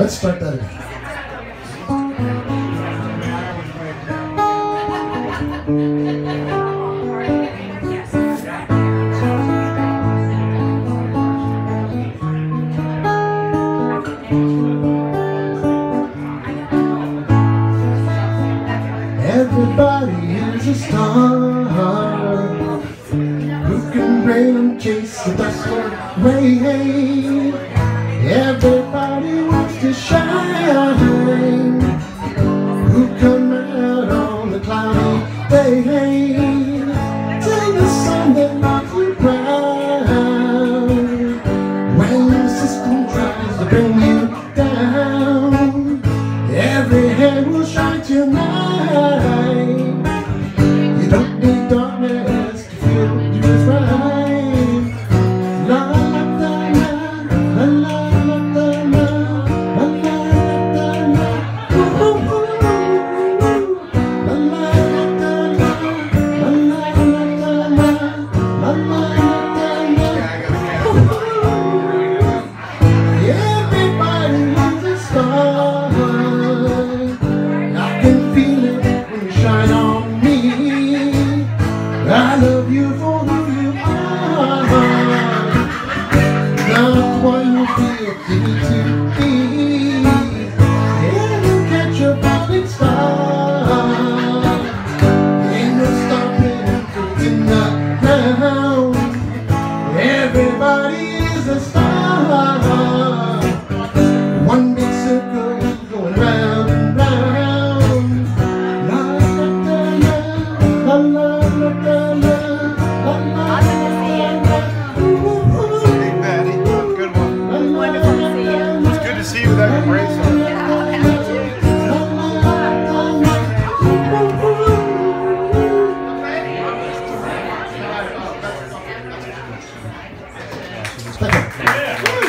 Let's start that again. Everybody is a star Who can rain and chase the dust away Shine! Who out on the cloudy day. The sun When system tries to bring you down Every hand will shine tonight You to be. Tá bom.